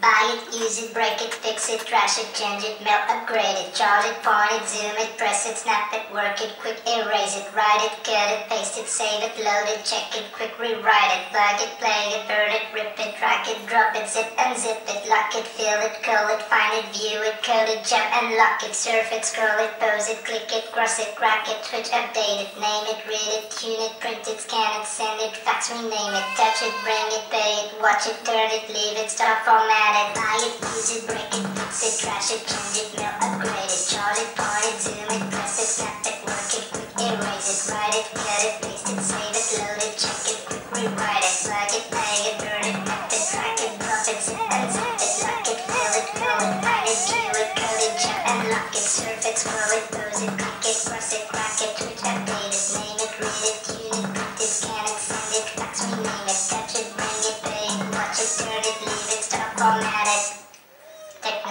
Buy it, use it, break it, fix it, trash it, change it, melt, upgrade it, charge it, point it, zoom it, press it, snap it, work it, quick erase it, write it, cut it, paste it, save it, load it, check it, quick rewrite it, plug it, play it, burn it, rip it, drop it, zip, unzip it, lock it, fill it, call it, find it, view it, code it, jump and lock it, surf it, scroll it, pose it, click it, cross it, crack it, switch, update it, name it, read it, tune it, print it, scan it, send it, fax, rename it, touch it, bring it, pay it, watch it, turn it, leave it, stop, format it, buy it, use it, break it, fix it, trash it, change it, mail, upgrade it, charge it, point it, zoom it, press it, snap it,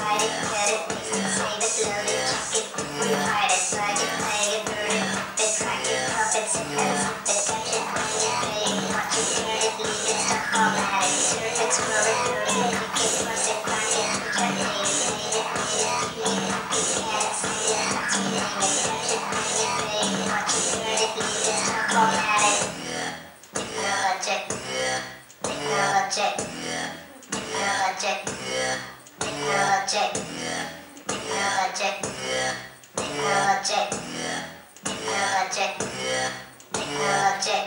it, check Technologic. Technologic. Technologic. Technologic. Technologic.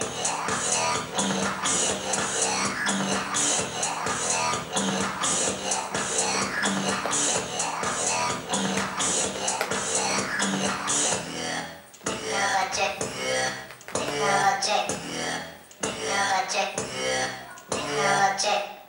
Technologic. Technologic. Technologic.